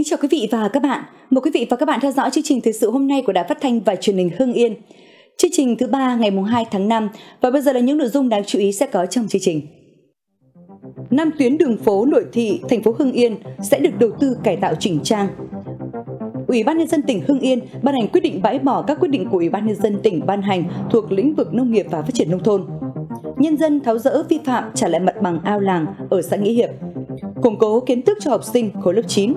Kính chào quý vị và các bạn. Mời quý vị và các bạn theo dõi chương trình thời sự hôm nay của Đài Phát thanh và Truyền hình Hưng Yên. Chương trình thứ ba ngày 2 tháng 5 và bây giờ là những nội dung đáng chú ý sẽ có trong chương trình. Năm tuyến đường phố nội thị thành phố Hưng Yên sẽ được đầu tư cải tạo chỉnh trang. Ủy ban nhân dân tỉnh Hưng Yên ban hành quyết định bãi bỏ các quyết định của Ủy ban nhân dân tỉnh ban hành thuộc lĩnh vực nông nghiệp và phát triển nông thôn. Nhân dân tháo rỡ vi phạm trả lại mặt bằng ao làng ở xã Nghĩa Hiệp. Củng cố kiến thức cho học sinh khối lớp 9.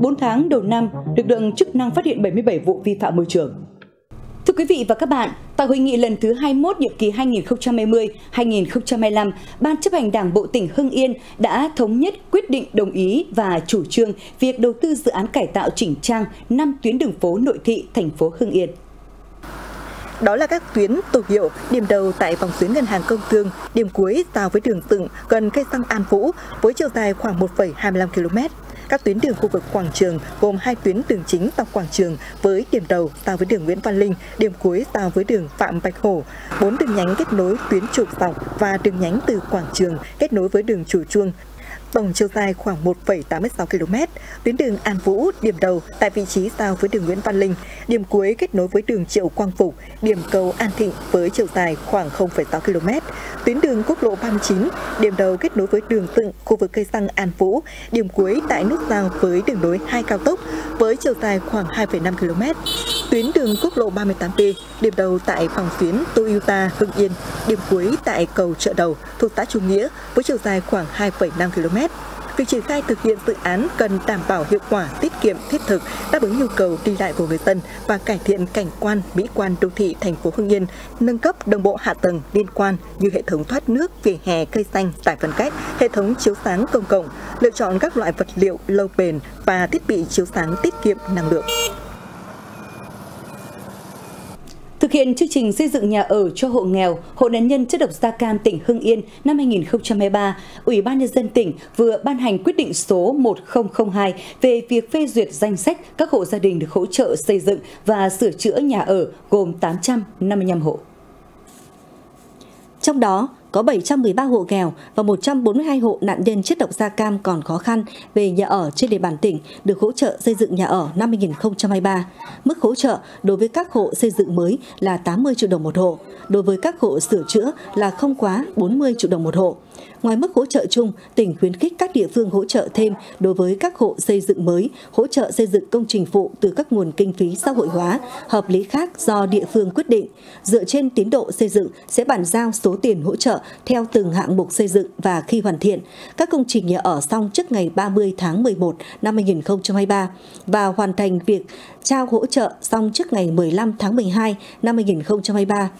4 tháng đầu năm, lực lượng chức năng phát hiện 77 vụ vi phạm môi trường. Thưa quý vị và các bạn, tại hội nghị lần thứ 21 nhiệm kỳ 2020-2025, Ban chấp hành Đảng Bộ tỉnh Hưng Yên đã thống nhất quyết định đồng ý và chủ trương việc đầu tư dự án cải tạo chỉnh trang 5 tuyến đường phố nội thị thành phố Hưng Yên. Đó là các tuyến tổ hiệu, điểm đầu tại vòng xuyến ngân hàng công thương, điểm cuối giao với đường Tựng gần cây xăng An Vũ với chiều dài khoảng 1,25 km. Các tuyến đường khu vực quảng trường gồm hai tuyến đường chính dọc quảng trường với điểm đầu giao với đường Nguyễn Văn Linh, điểm cuối giao với đường Phạm Bạch Hổ, bốn đường nhánh kết nối tuyến trục dọc và đường nhánh từ quảng trường kết nối với đường Chủ Chuông, tổng chiều dài khoảng 1,86 km, tuyến đường An Vũ điểm đầu tại vị trí giao với đường Nguyễn Văn Linh, điểm cuối kết nối với đường Triệu Quang Phục, điểm cầu An Thịnh với chiều dài khoảng 0,6 km, tuyến đường quốc lộ 39, điểm đầu kết nối với đường Tựng, khu vực cây xăng An Vũ, điểm cuối tại nút giao với đường nối hai cao tốc với chiều dài khoảng 2,5 km, tuyến đường quốc lộ 38B, điểm đầu tại phòng tuyến Toyota Hưng Yên, điểm cuối tại cầu chợ đầu thuộc xã Trung Nghĩa với chiều dài khoảng 2,5 km. Việc triển khai thực hiện dự án cần đảm bảo hiệu quả, tiết kiệm, thiết thực, đáp ứng nhu cầu đi lại của người dân và cải thiện cảnh quan, mỹ quan đô thị thành phố Hưng Yên, nâng cấp đồng bộ hạ tầng liên quan như hệ thống thoát nước, vỉa hè, cây xanh, giải phân cách, hệ thống chiếu sáng công cộng, lựa chọn các loại vật liệu lâu bền và thiết bị chiếu sáng tiết kiệm năng lượng. Thực hiện chương trình xây dựng nhà ở cho hộ nghèo, hộ nạn nhân chất độc da cam tỉnh Hưng Yên năm 2023, Ủy ban nhân dân tỉnh vừa ban hành quyết định số 1002 về việc phê duyệt danh sách các hộ gia đình được hỗ trợ xây dựng và sửa chữa nhà ở gồm 855 hộ. Trong đó, có 713 hộ nghèo và 142 hộ nạn nhân chất độc da cam còn khó khăn về nhà ở trên địa bàn tỉnh được hỗ trợ xây dựng nhà ở năm 2023. Mức hỗ trợ đối với các hộ xây dựng mới là 80 triệu đồng một hộ, đối với các hộ sửa chữa là không quá 40 triệu đồng một hộ. Ngoài mức hỗ trợ chung, tỉnh khuyến khích các địa phương hỗ trợ thêm đối với các hộ xây dựng mới, hỗ trợ xây dựng công trình phụ từ các nguồn kinh phí xã hội hóa, hợp lý khác do địa phương quyết định. Dựa trên tiến độ xây dựng sẽ bàn giao số tiền hỗ trợ theo từng hạng mục xây dựng và khi hoàn thiện, các công trình nhà ở xong trước ngày 30 tháng 11 năm 2023 và hoàn thành việc trao hỗ trợ xong trước ngày 15 tháng 12 năm 2023.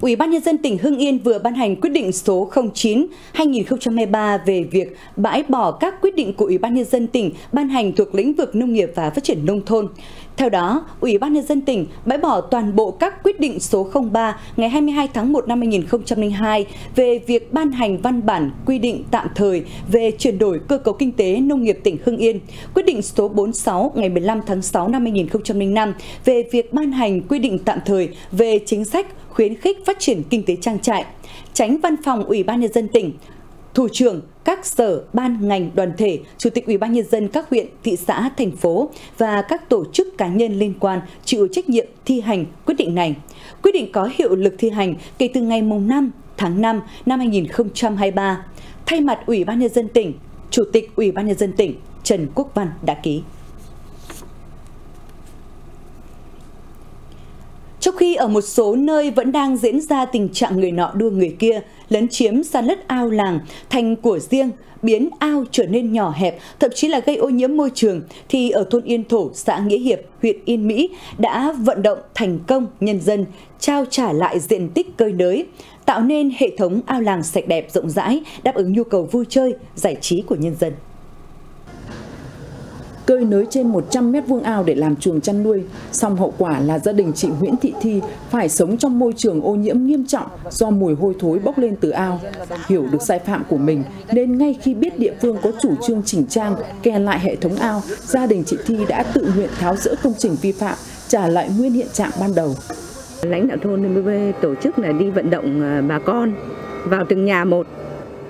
Ủy ban nhân dân tỉnh Hưng Yên vừa ban hành quyết định số 09/2023 về việc bãi bỏ các quyết định của Ủy ban nhân dân tỉnh ban hành thuộc lĩnh vực nông nghiệp và phát triển nông thôn. Theo đó, Ủy ban nhân dân tỉnh bãi bỏ toàn bộ các quyết định số 03 ngày 22 tháng 1 năm 2002 về việc ban hành văn bản quy định tạm thời về chuyển đổi cơ cấu kinh tế nông nghiệp tỉnh Hưng Yên, quyết định số 46 ngày 15 tháng 6 năm 2005 về việc ban hành quy định tạm thời về chính sách khuyến khích phát triển kinh tế trang trại, tránh văn phòng Ủy ban nhân dân tỉnh, thủ trưởng các sở, ban, ngành, đoàn thể, chủ tịch Ủy ban nhân dân các huyện, thị xã, thành phố và các tổ chức cá nhân liên quan chịu trách nhiệm thi hành quyết định này. Quyết định có hiệu lực thi hành kể từ ngày mùng 5 tháng 5 năm 2023. Thay mặt Ủy ban nhân dân tỉnh, Chủ tịch Ủy ban nhân dân tỉnh Trần Quốc Văn đã ký. Trong khi ở một số nơi vẫn đang diễn ra tình trạng người nọ đua người kia, lấn chiếm san lất ao làng thành của riêng, biến ao trở nên nhỏ hẹp, thậm chí là gây ô nhiễm môi trường, thì ở thôn Yên Thổ, xã Nghĩa Hiệp, huyện Yên Mỹ đã vận động thành công nhân dân trao trả lại diện tích cơi nới, tạo nên hệ thống ao làng sạch đẹp rộng rãi, đáp ứng nhu cầu vui chơi, giải trí của nhân dân cơi nới trên 100 mét vuông ao để làm chuồng chăn nuôi. Song hậu quả là gia đình chị Nguyễn Thị Thi phải sống trong môi trường ô nhiễm nghiêm trọng do mùi hôi thối bốc lên từ ao. Hiểu được sai phạm của mình nên ngay khi biết địa phương có chủ trương chỉnh trang, kè lại hệ thống ao, gia đình chị Thi đã tự nguyện tháo rỡ công trình vi phạm, trả lại nguyên hiện trạng ban đầu. Lãnh đạo thôn mới tổ chức là đi vận động à, bà con vào từng nhà một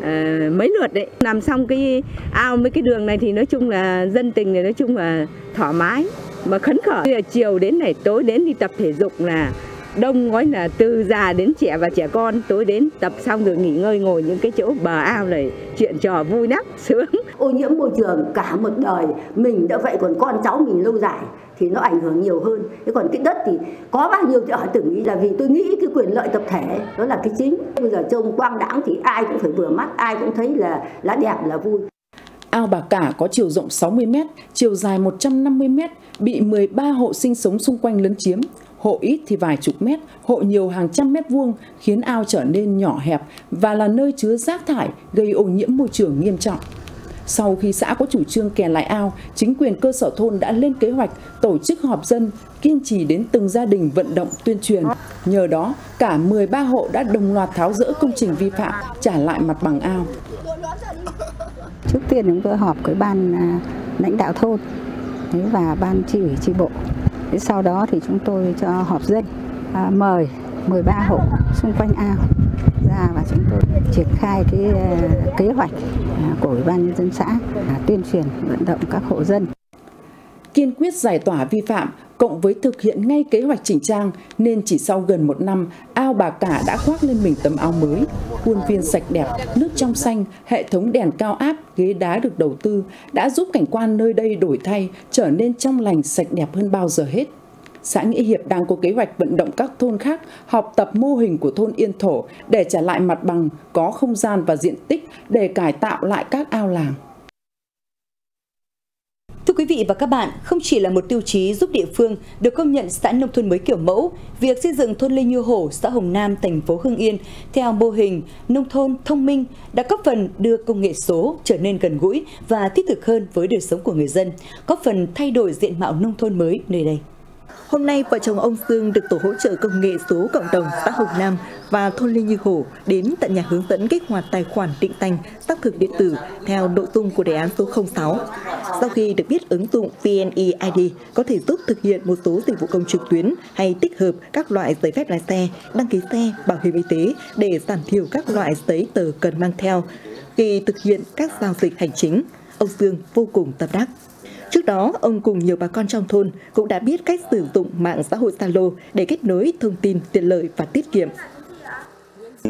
uh, mấy lượt đấy. Làm xong cái ao mấy cái đường này thì nói chung là dân tình này nói chung là thoải mái. Mà khấn khởi là chiều đến này tối đến đi tập thể dục là đông nói là từ già đến trẻ và trẻ con. Tối đến tập xong rồi nghỉ ngơi ngồi những cái chỗ bờ ao này chuyện trò vui lắm sướng. Ô nhiễm môi trường cả một đời. Mình đã vậy còn con cháu mình lâu dài thì nó ảnh hưởng nhiều hơn thế còn cái đất thì có bao nhiêu thì họ tưởng nghĩ là vì tôi nghĩ cái quyền lợi tập thể đó là cái chính bây giờ trông quang đãng thì ai cũng phải vừa mắt ai cũng thấy là lá đẹp là vui Ao Bà Cả có chiều rộng 60 m, chiều dài 150 m, bị 13 hộ sinh sống xung quanh lấn chiếm. Hộ ít thì vài chục mét, hộ nhiều hàng trăm mét vuông, khiến ao trở nên nhỏ hẹp và là nơi chứa rác thải gây ô nhiễm môi trường nghiêm trọng. Sau khi xã có chủ trương kè lại ao, chính quyền cơ sở thôn đã lên kế hoạch tổ chức họp dân, kiên trì đến từng gia đình vận động tuyên truyền. Nhờ đó, cả 13 hộ đã đồng loạt tháo rỡ công trình vi phạm, trả lại mặt bằng ao. Trước tiên chúng tôi họp với ban à, lãnh đạo thôn và ban chỉ ủy tri bộ. Thế sau đó thì chúng tôi cho họp dân à, mời 13 hộ xung quanh ao ra và chúng tôi triển khai cái ờ, kế hoạch à, của ủy ban nhân dân xã à, tuyên truyền vận động các hộ dân kiên quyết giải tỏa vi phạm cộng với thực hiện ngay kế hoạch chỉnh trang nên chỉ sau gần một năm, ao bà cả đã khoác lên mình tấm áo mới. Khuôn viên sạch đẹp, nước trong xanh, hệ thống đèn cao áp, ghế đá được đầu tư đã giúp cảnh quan nơi đây đổi thay, trở nên trong lành sạch đẹp hơn bao giờ hết. Xã Nghĩa Hiệp đang có kế hoạch vận động các thôn khác học tập mô hình của thôn Yên Thổ để trả lại mặt bằng, có không gian và diện tích để cải tạo lại các ao làng. Thưa quý vị và các bạn, không chỉ là một tiêu chí giúp địa phương được công nhận xã nông thôn mới kiểu mẫu, việc xây dựng thôn Lê Như Hổ, xã Hồng Nam, thành phố Hưng Yên theo mô hình nông thôn thông minh đã góp phần đưa công nghệ số trở nên gần gũi và thiết thực hơn với đời sống của người dân, góp phần thay đổi diện mạo nông thôn mới nơi đây. Hôm nay, vợ chồng ông Dương được Tổ hỗ trợ công nghệ số cộng đồng xã Hồng Nam và thôn Lê Như Hổ đến tận nhà hướng dẫn kích hoạt tài khoản định danh xác thực điện tử theo nội dung của đề án số 06. Sau khi được biết ứng dụng VNeID có thể giúp thực hiện một số dịch vụ công trực tuyến hay tích hợp các loại giấy phép lái xe, đăng ký xe, bảo hiểm y tế để giảm thiểu các loại giấy tờ cần mang theo khi thực hiện các giao dịch hành chính, ông Dương vô cùng tâm đắc. Trước đó, ông cùng nhiều bà con trong thôn cũng đã biết cách sử dụng mạng xã hội Zalo để kết nối thông tin tiện lợi và tiết kiệm.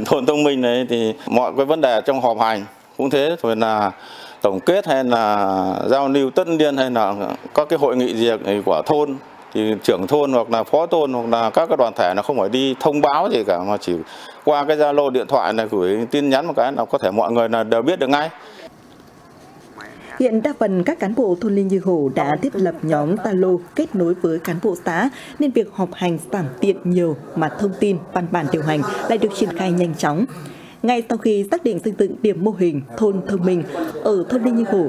Thôn thông minh này thì mọi cái vấn đề trong họp hành cũng thế rồi là tổng kết hay là giao lưu tất niên hay là có cái hội nghị gì của thôn thì trưởng thôn hoặc là phó thôn hoặc là các cái đoàn thể nó không phải đi thông báo gì cả mà chỉ qua cái Zalo điện thoại này gửi tin nhắn một cái là có thể mọi người là đều biết được ngay. Hiện đa phần các cán bộ thôn Linh Như Hổ đã thiết lập nhóm Zalo kết nối với cán bộ xã nên việc họp hành giảm tiện nhiều mà thông tin văn bản điều hành lại được triển khai nhanh chóng. Ngay sau khi xác định xây dựng điểm mô hình thôn thông minh ở thôn Linh Như Hổ,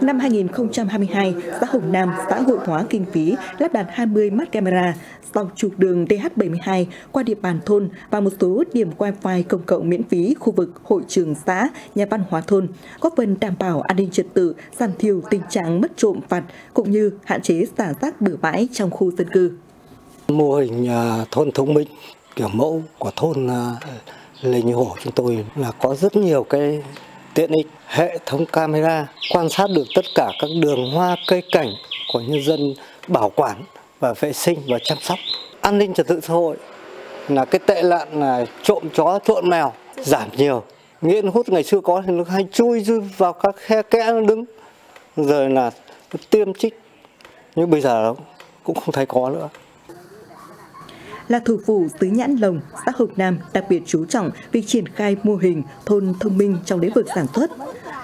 năm 2022, xã Hồng Nam xã hội hóa kinh phí lắp đặt 20 mắt camera dọc trục đường DH72 qua địa bàn thôn và một số điểm wifi công cộng miễn phí khu vực hội trường xã, nhà văn hóa thôn, góp phần đảm bảo an ninh trật tự, giảm thiểu tình trạng mất trộm vặt cũng như hạn chế xả rác bừa bãi trong khu dân cư. Mô hình à, thôn thông minh kiểu mẫu của thôn à, Lê Như Hổ chúng tôi là có rất nhiều cái tiện ích, hệ thống camera, quan sát được tất cả các đường hoa, cây cảnh của nhân dân bảo quản và vệ sinh và chăm sóc. An ninh trật tự xã hội là cái tệ nạn là trộm chó, trộm mèo giảm nhiều. Nghiện hút ngày xưa có thì nó hay chui vào các khe kẽ nó đứng, rồi là tiêm chích. Nhưng bây giờ cũng không thấy có nữa là thủ phủ tứ Nhãn Lồng, xã Hợp Nam đặc biệt chú trọng việc triển khai mô hình thôn thông minh trong lĩnh vực sản xuất.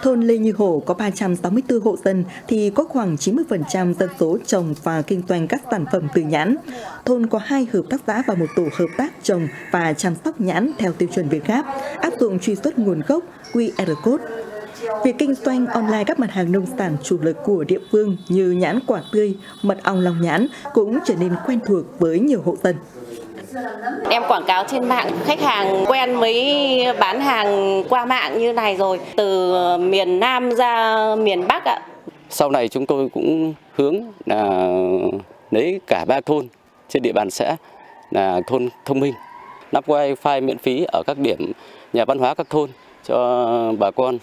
Thôn Lê Như Hổ có 364 hộ dân thì có khoảng 90% dân số trồng và kinh doanh các sản phẩm từ nhãn. Thôn có hai hợp tác xã và một tổ hợp tác trồng và chăm sóc nhãn theo tiêu chuẩn Việt Gáp, áp dụng truy xuất nguồn gốc QR code. Việc kinh doanh online các mặt hàng nông sản chủ lực của địa phương như nhãn quả tươi, mật ong lòng nhãn cũng trở nên quen thuộc với nhiều hộ dân. Em quảng cáo trên mạng, khách hàng quen mới bán hàng qua mạng như này rồi, từ miền Nam ra miền Bắc ạ. Sau này chúng tôi cũng hướng là lấy cả ba thôn trên địa bàn xã là thôn thông minh, lắp wifi miễn phí ở các điểm nhà văn hóa các thôn cho bà con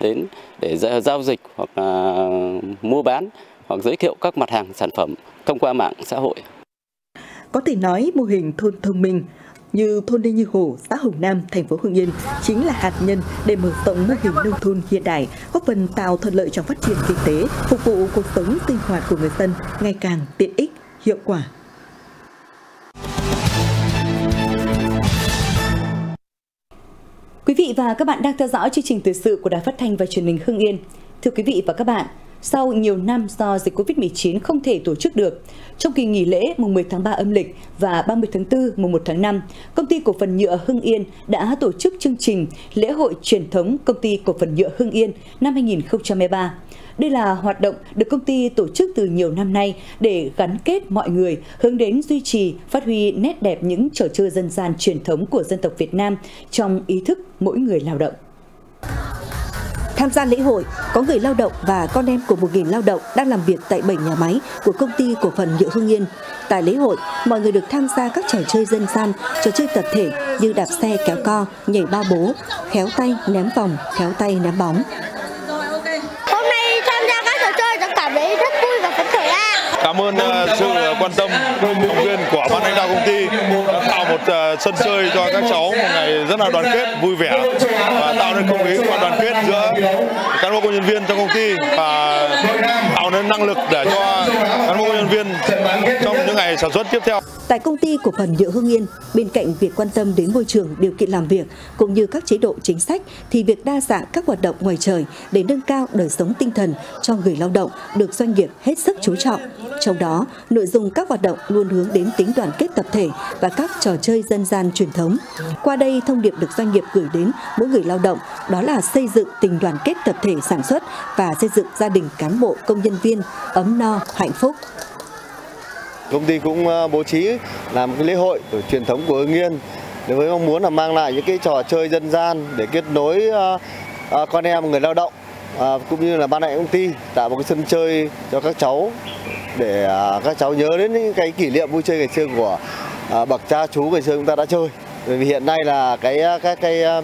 đến để giao dịch hoặc là mua bán hoặc giới thiệu các mặt hàng sản phẩm thông qua mạng xã hội. Có thể nói mô hình thôn thông minh như thôn Lê Như Hồ, xã Hồng Nam, thành phố Hưng Yên chính là hạt nhân để mở rộng mô hình nông thôn hiện đại, góp phần tạo thuận lợi trong phát triển kinh tế, phục vụ cuộc sống sinh hoạt của người dân ngày càng tiện ích, hiệu quả. Quý vị và các bạn đang theo dõi chương trình thời sự của Đài Phát thanh và Truyền hình Hưng Yên. Thưa quý vị và các bạn, sau nhiều năm do dịch Covid-19 không thể tổ chức được. Trong kỳ nghỉ lễ mùng 10 tháng 3 âm lịch và 30 tháng 4 mùng 1 tháng 5, Công ty Cổ phần Nhựa Hưng Yên đã tổ chức chương trình Lễ hội truyền thống Công ty Cổ phần Nhựa Hưng Yên năm 2023. Đây là hoạt động được công ty tổ chức từ nhiều năm nay để gắn kết mọi người, hướng đến duy trì, phát huy nét đẹp những trò chơi dân gian truyền thống của dân tộc Việt Nam trong ý thức mỗi người lao động. Tham gia lễ hội, có người lao động và con em của 1.000 lao động đang làm việc tại 7 nhà máy của công ty cổ phần nhựa Hưng Yên. Tại lễ hội, mọi người được tham gia các trò chơi dân gian, trò chơi tập thể như đạp xe kéo co, nhảy bao bố, khéo tay ném vòng, khéo tay ném bóng. Hôm nay tham gia các trò chơi tôi cảm thấy rất vui và phấn khởi ạ. Cảm ơn uh, sự quan tâm động viên của ban lãnh đạo công ty tạo một uh, sân chơi cho các cháu một ngày rất là đoàn kết, vui vẻ và tạo nên không khí và đoàn kết giữa cán bộ công nhân viên trong công ty và tạo nên năng lực để cho cán bộ công nhân viên trong những ngày sản xuất tiếp theo. Tại công ty cổ phần nhựa Hương Yên, bên cạnh việc quan tâm đến môi trường, điều kiện làm việc cũng như các chế độ chính sách thì việc đa dạng các hoạt động ngoài trời để nâng cao đời sống tinh thần cho người lao động được doanh nghiệp hết sức chú trọng. Trong đó, nội dung các hoạt động luôn hướng đến tính đoàn kết tập thể và các trò chơi dân gian truyền thống. Qua đây, thông điệp được doanh nghiệp gửi đến mỗi người lao động đó là xây dựng tình đoàn kết tập thể sản xuất và xây dựng gia đình cán bộ công nhân viên ấm no, hạnh phúc. Công ty cũng ờ, bố trí làm cái lễ hội truyền thống của Hưng Yên với mong muốn là mang lại những cái trò chơi dân gian để kết nối ờ, ờ, con em người lao động cũng như là ban đại công ty tạo một cái sân chơi cho các cháu để các cháu nhớ đến những cái kỷ niệm vui chơi ngày xưa của À, bậc cha chú ngày xưa chúng ta đã chơi. Bởi vì hiện nay là cái các cái à,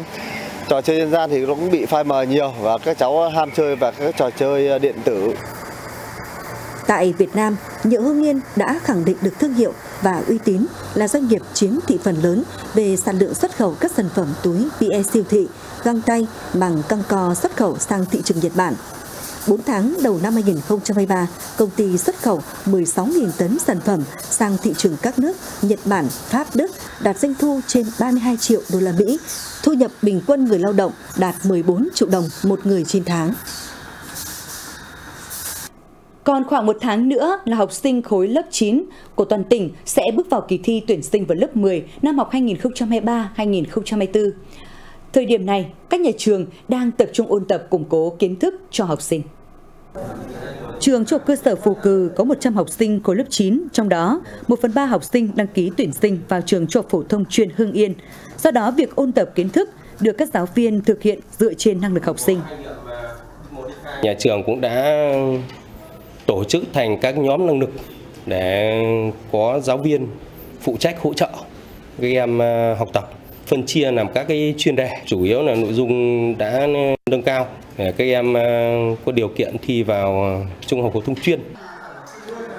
trò chơi dân gian thì nó cũng bị phai mờ nhiều và các cháu ham chơi và các trò chơi à, điện tử. Tại Việt Nam, Nhựa hương Yên đã khẳng định được thương hiệu và uy tín là doanh nghiệp chiếm thị phần lớn về sản lượng xuất khẩu các sản phẩm túi PE siêu thị, găng tay, bằng căng co xuất khẩu sang thị trường Nhật Bản. 4 tháng đầu năm 2023, công ty xuất khẩu 16.000 tấn sản phẩm sang thị trường các nước Nhật Bản, Pháp, Đức, đạt doanh thu trên 32 triệu đô la Mỹ, thu nhập bình quân người lao động đạt 14 triệu đồng một người trên tháng. Còn khoảng một tháng nữa là học sinh khối lớp 9 của toàn tỉnh sẽ bước vào kỳ thi tuyển sinh vào lớp 10 năm học 2023-2024. Thời điểm này, các nhà trường đang tập trung ôn tập củng cố kiến thức cho học sinh. Trường trung học cơ sở Phù cừ có 100 học sinh khối lớp 9, trong đó 1 phần 3 học sinh đăng ký tuyển sinh vào trường trung học phổ thông chuyên Hưng Yên. Do đó, việc ôn tập kiến thức được các giáo viên thực hiện dựa trên năng lực học sinh. Nhà trường cũng đã tổ chức thành các nhóm năng lực để có giáo viên phụ trách hỗ trợ các em ờ, học tập phân chia làm các cái chuyên đề chủ yếu là nội dung đã nâng cao để các em ờ, có điều kiện thi vào ờ, trung học phổ thông chuyên.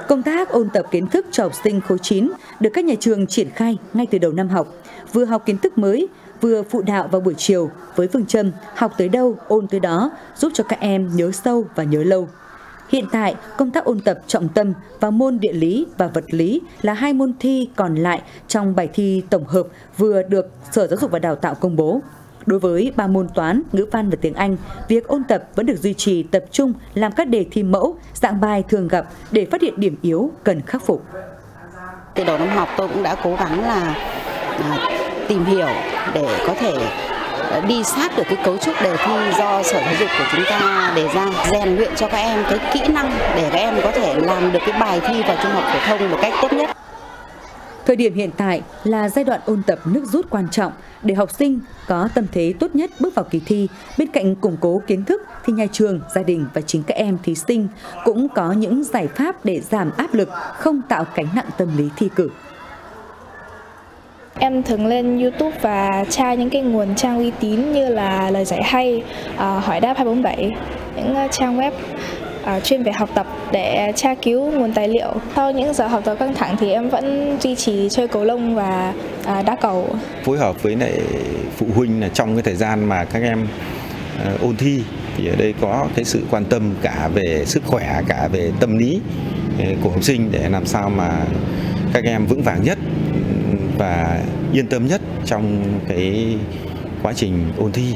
Công tác ôn tập kiến thức cho học sinh khối 9 được các nhà trường triển khai ngay từ đầu năm học, vừa học kiến thức mới, vừa phụ đạo vào buổi chiều với phương châm học tới đâu ôn tới đó, giúp cho các em nhớ sâu và nhớ lâu. Hiện tại, công tác ôn tập trọng tâm vào môn địa lý và vật lý là hai môn thi còn lại trong bài thi tổng hợp vừa được Sở Giáo dục và Đào tạo công bố. Đối với ba môn toán, ngữ văn và tiếng Anh, việc ôn tập vẫn được duy trì tập trung làm các đề thi mẫu, dạng bài thường gặp để phát hiện điểm yếu cần khắc phục. Từ đầu năm học tôi cũng đã cố gắng là à, tìm hiểu để có thể đi sát được cái cấu trúc đề thi do sở giáo dục của chúng ta đề ra rèn luyện cho các em cái kỹ năng để các em có thể làm được cái bài thi vào trung học phổ thông một cách tốt nhất. Thời điểm hiện tại là giai đoạn ôn tập nước rút quan trọng để học sinh có tâm thế tốt nhất bước vào kỳ thi. Bên cạnh củng cố kiến thức thì nhà trường, gia đình và chính các em thí sinh cũng có những giải pháp để giảm áp lực, không tạo cánh nặng tâm lý thi cử. Em thường lên YouTube và tra những cái nguồn trang uy tín như là lời giải hay, uh, hỏi đáp 247, những à, trang web uh, chuyên về học tập để tra cứu nguồn tài liệu. Sau những giờ học tập căng thẳng thì em vẫn duy trì chơi cầu lông và uh, đá cầu. Phối hợp với lại phụ huynh là trong cái thời gian mà các em uh, ôn thi thì ở đây có cái sự quan tâm cả về sức khỏe cả về tâm lý của học sinh để làm sao mà các em vững vàng nhất và yên tâm nhất trong cái quá trình ôn thi.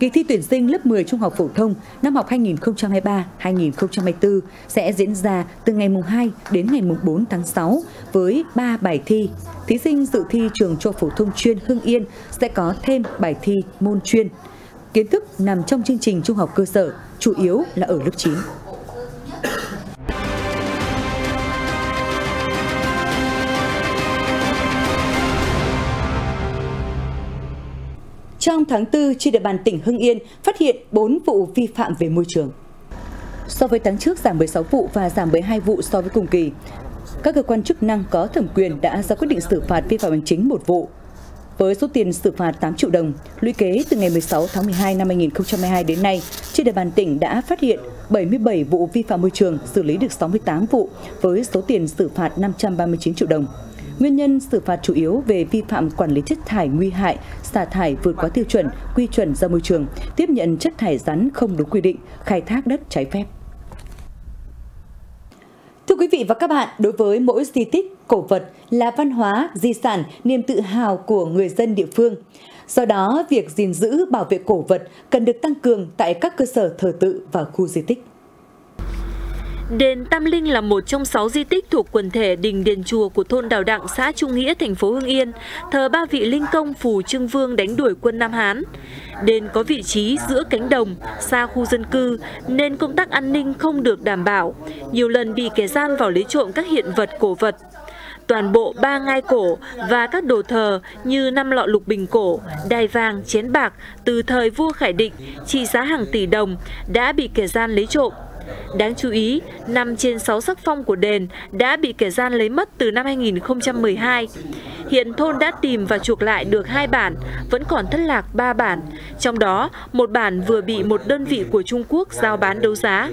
Kỳ thi tuyển sinh lớp 10 trung học phổ thông năm học 2023-2024 sẽ diễn ra từ ngày mùng 2 đến ngày mùng 4 tháng 6 với 3 bài thi. Thí sinh dự thi trường trung phổ thông chuyên Hưng Yên sẽ có thêm bài thi môn chuyên. Kiến thức nằm trong chương trình trung học cơ sở, chủ yếu là ở lớp 9. Trong tháng 4, trên địa bàn tỉnh Hưng Yên phát hiện 4 vụ vi phạm về môi trường. So với tháng trước giảm 16 vụ và giảm 12 vụ so với cùng kỳ. Các cơ quan chức năng có thẩm quyền đã ra quyết định xử phạt vi phạm hành chính một vụ. Với số tiền xử phạt 8 triệu đồng, lũy kế từ ngày 16 tháng 12 năm 2022 đến nay, trên địa bàn tỉnh đã phát hiện 77 vụ vi phạm môi trường, xử lý được 68 vụ với số tiền xử phạt 539 triệu đồng. Nguyên nhân xử phạt chủ yếu về vi phạm quản lý chất thải nguy hại, xả thải vượt quá tiêu chuẩn, quy chuẩn ra môi trường, tiếp nhận chất thải rắn không đúng quy định, khai thác đất trái phép. Thưa quý vị và các bạn, đối với mỗi di tích, cổ vật là văn hóa, di sản, niềm tự hào của người dân địa phương. Do đó, việc gìn giữ bảo vệ cổ vật cần được tăng cường tại các cơ sở thờ tự và khu di tích. Đền Tam Linh là một trong sáu di tích thuộc quần thể đình đền chùa của thôn Đào Đặng, xã Trung Nghĩa, thành phố Hưng Yên, thờ ba vị linh công phù Trưng Vương đánh đuổi quân Nam Hán. Đền có vị trí giữa cánh đồng, xa khu dân cư nên công tác an ninh không được đảm bảo, nhiều lần bị kẻ gian vào lấy trộm các hiện vật cổ vật. Toàn bộ ba ngai cổ và các đồ thờ như năm lọ lục bình cổ, đài vàng, chén bạc từ thời vua Khải Định trị giá hàng tỷ đồng đã bị kẻ gian lấy trộm. Đáng chú ý, 5 trên 6 sắc phong của đền đã bị kẻ gian lấy mất từ năm 2012. Hiện thôn đã tìm và chuộc lại được hai bản, vẫn còn thất lạc 3 bản, trong đó một bản vừa bị một đơn vị của Trung Quốc giao bán đấu giá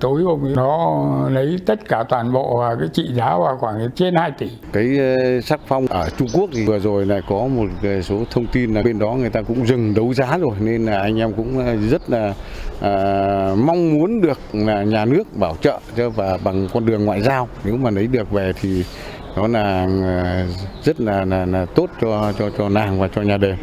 tối hôm nó lấy tất cả toàn bộ và cái trị giá vào khoảng trên 2 tỷ. Cái ờ, sắc phong ở Trung Quốc thì vừa rồi lại có một số thông tin là bên đó người ta cũng dừng đấu giá rồi nên là anh em cũng ờ, rất là à, mong muốn được là nhà nước bảo trợ cho và bằng con đường ngoại giao nếu mà lấy được về thì nó là ờ, rất là, là, là tốt cho cho cho nàng và cho nhà đền.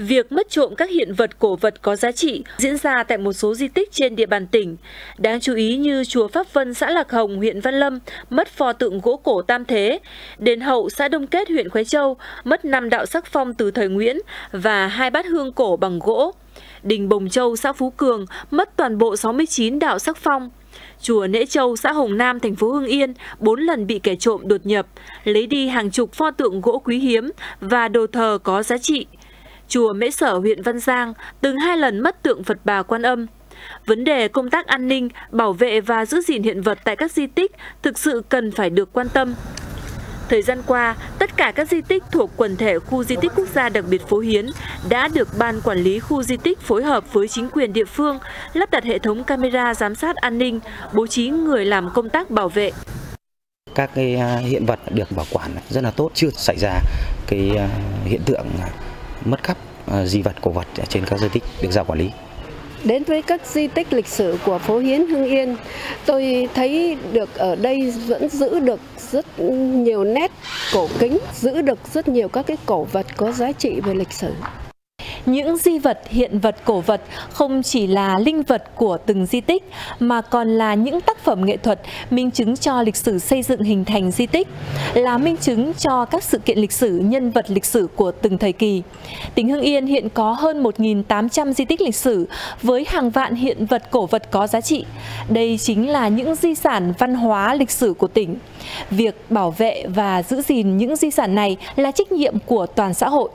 Việc mất trộm các hiện vật cổ vật có giá trị diễn ra tại một số di tích trên địa bàn tỉnh. Đáng chú ý như chùa Pháp Vân xã Lạc Hồng, huyện Văn Lâm mất pho tượng gỗ cổ Tam Thế, đền Hậu xã Đông Kết, huyện Khói Châu mất năm đạo sắc phong từ thời Nguyễn và hai bát hương cổ bằng gỗ. Đình Bồng Châu, xã Phú Cường mất toàn bộ 69 đạo sắc phong. Chùa Nễ Châu, xã Hồng Nam, thành phố Hưng Yên, bốn lần bị kẻ trộm đột nhập, lấy đi hàng chục pho tượng gỗ quý hiếm và đồ thờ có giá trị. Chùa Mễ Sở, huyện Văn Giang từng hai lần mất tượng Phật Bà Quan Âm. Vấn đề công tác an ninh, bảo vệ và giữ gìn hiện vật tại các di tích thực sự cần phải được quan tâm. Thời gian qua, tất cả các di tích thuộc quần thể khu di tích quốc gia đặc biệt Phố Hiến đã được Ban Quản lý khu di tích phối hợp với chính quyền địa phương lắp đặt hệ thống camera giám sát an ninh, bố trí người làm công tác bảo vệ. Các cái à, hiện vật được bảo quản rất là tốt, chưa xảy ra cái à, hiện tượng mất cắp à, di vật cổ vật trên các di tích được giao quản lý. Đến với các di tích lịch sử của phố Hiến Hưng Yên, tôi thấy được ở đây vẫn giữ được rất nhiều nét cổ kính, giữ được rất nhiều các cái cổ vật có giá trị về lịch sử. Những di vật, hiện vật, cổ vật không chỉ là linh vật của từng di tích mà còn là những tác phẩm nghệ thuật minh chứng cho lịch sử xây dựng hình thành di tích, là minh chứng cho các sự kiện lịch sử, nhân vật lịch sử của từng thời kỳ. Tỉnh Hưng Yên hiện có hơn 1.800 di tích lịch sử với hàng vạn hiện vật cổ vật có giá trị. Đây chính là những di sản văn hóa lịch sử của tỉnh. Việc bảo vệ và giữ gìn những di sản này là trách nhiệm của toàn xã hội.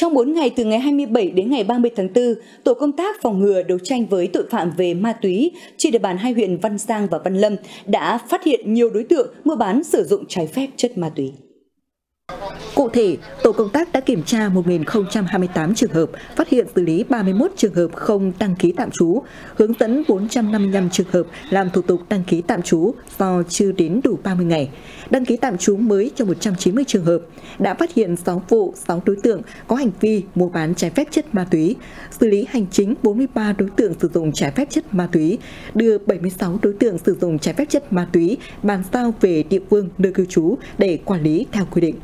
Trong 4 ngày từ ngày 27 đến ngày 30 tháng 4, Tổ công tác phòng ngừa đấu tranh với tội phạm về ma túy trên địa bàn hai huyện Văn Giang và Văn Lâm đã phát hiện nhiều đối tượng mua bán sử dụng trái phép chất ma túy. Cụ thể, tổ công tác đã kiểm tra 1.028 trường hợp, phát hiện xử lý 31 trường hợp không đăng ký tạm trú, hướng dẫn 455 trường hợp làm thủ tục đăng ký tạm trú do chưa đến đủ 30 ngày, đăng ký tạm trú mới cho 190 trường hợp, đã phát hiện 6 vụ, 6 đối tượng có hành vi mua bán trái phép chất ma túy, xử lý hành chính 43 đối tượng sử dụng trái phép chất ma túy, đưa 76 đối tượng sử dụng trái phép chất ma túy bàn giao về địa phương nơi cư trú để quản lý theo quy định.